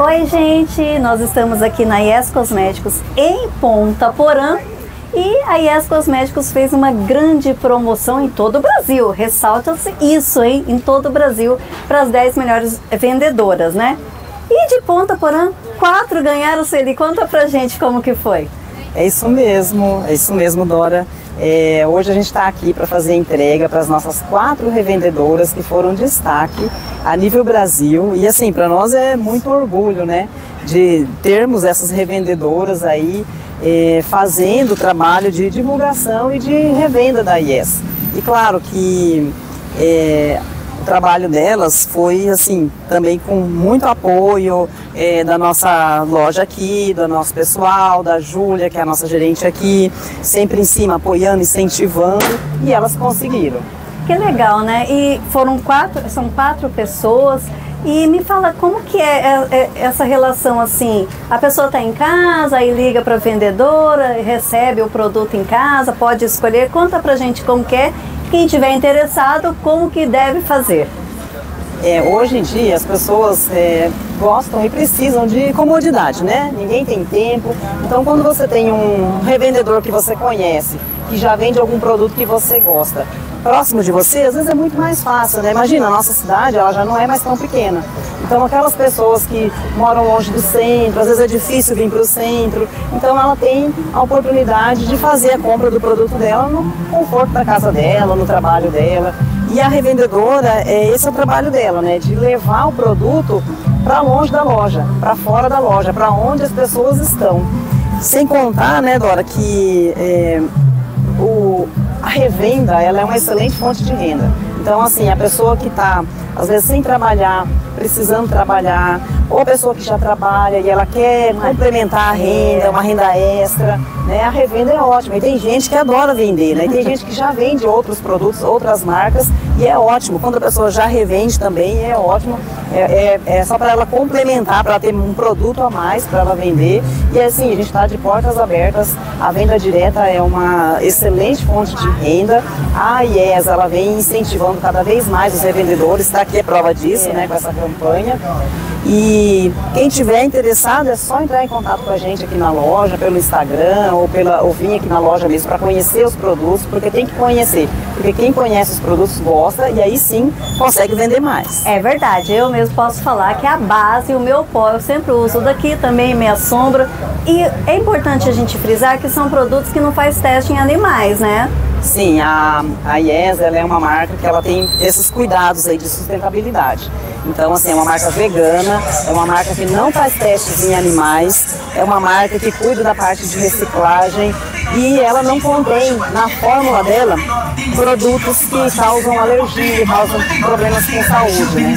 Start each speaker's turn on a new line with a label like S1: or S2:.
S1: Oi, gente! Nós estamos aqui na Yes Cosméticos em Ponta Porã e a Yes Cosméticos fez uma grande promoção em todo o Brasil. Ressalta-se isso, hein? Em todo o Brasil para as 10 melhores vendedoras, né? E de Ponta Porã, quatro ganharam Celi. Conta pra gente como que foi.
S2: É isso mesmo, é isso mesmo, Dora. É, hoje a gente está aqui para fazer entrega para as nossas quatro revendedoras que foram destaque a nível Brasil. E assim, para nós é muito orgulho, né? De termos essas revendedoras aí é, fazendo o trabalho de divulgação e de revenda da IES. E claro que é, trabalho delas foi assim também com muito apoio é, da nossa loja aqui, do nosso pessoal, da Júlia, que é a nossa gerente aqui, sempre em cima apoiando, incentivando e elas conseguiram.
S1: Que legal, né? E foram quatro, são quatro pessoas. E me fala como que é, é, é essa relação assim? A pessoa está em casa, aí liga para a vendedora, recebe o produto em casa, pode escolher. Conta pra gente como que é quem tiver interessado, como que deve fazer?
S2: É, hoje em dia as pessoas é, gostam e precisam de comodidade, né? Ninguém tem tempo. Então quando você tem um revendedor que você conhece, que já vende algum produto que você gosta, próximo de você, às vezes é muito mais fácil, né? Imagina, a nossa cidade, ela já não é mais tão pequena. Então, aquelas pessoas que moram longe do centro, às vezes é difícil vir para o centro, então ela tem a oportunidade de fazer a compra do produto dela no conforto da casa dela, no trabalho dela. E a revendedora, é, esse é o trabalho dela, né? De levar o produto para longe da loja, para fora da loja, para onde as pessoas estão. Sem contar, né, Dora, que é, o, a revenda ela é uma excelente fonte de renda. Então, assim, a pessoa que está, às vezes, sem trabalhar, precisando trabalhar, ou a pessoa que já trabalha e ela quer complementar a renda, uma renda extra, né? A revenda é ótima. E tem gente que adora vender, né? E tem gente que já vende outros produtos, outras marcas, e é ótimo. Quando a pessoa já revende também, é ótimo. É, é, é só para ela complementar, para ter um produto a mais para ela vender. E assim, a gente está de portas abertas. A venda direta é uma excelente fonte de renda. A IES, ela vem incentivando cada vez mais os revendedores. Está aqui a prova disso, né? Com essa campanha. E quem tiver interessado é só entrar em contato com a gente aqui na loja, pelo Instagram ou, pela, ou vir aqui na loja mesmo para conhecer os produtos, porque tem que conhecer. Porque quem conhece os produtos gosta e aí sim consegue vender mais.
S1: É verdade, eu mesmo posso falar que a base, o meu pó, eu sempre uso daqui também, minha sombra. E é importante a gente frisar que são produtos que não faz teste em animais, né?
S2: Sim, a, a IES ela é uma marca que ela tem esses cuidados aí de sustentabilidade. Então, assim, é uma marca vegana, é uma marca que não faz testes em animais, é uma marca que cuida da parte de reciclagem e ela não contém na fórmula dela produtos que causam alergia, causam problemas com saúde. Né?